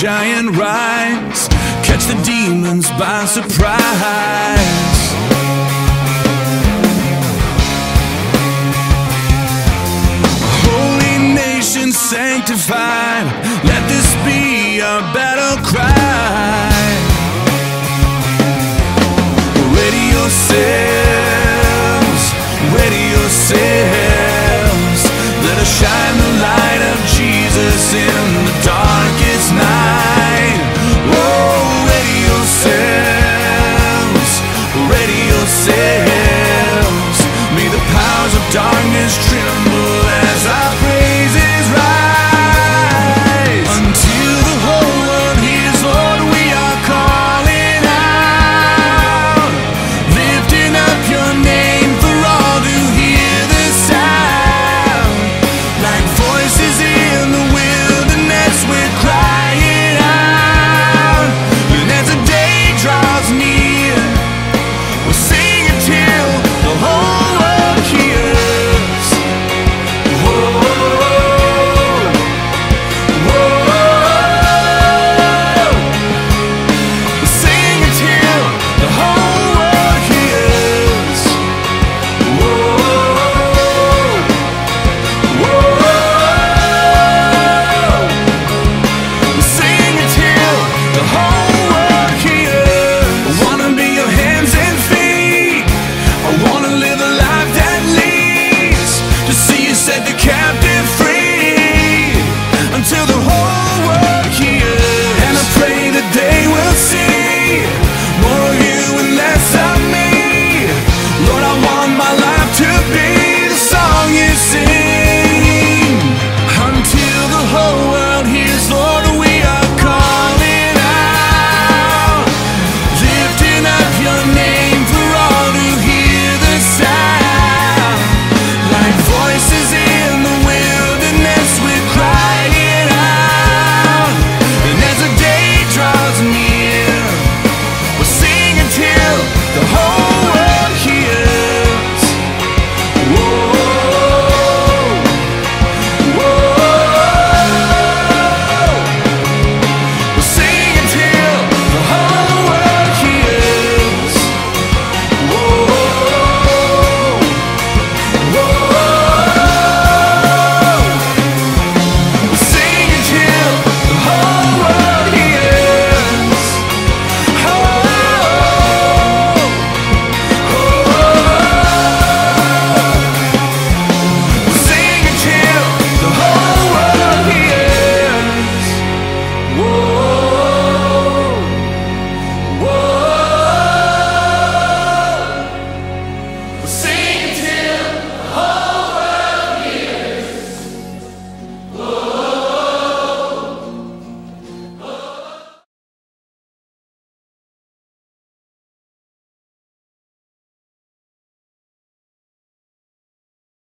giant rise, catch the demons by surprise. Holy nation sanctified, let this be our battle cry. said the free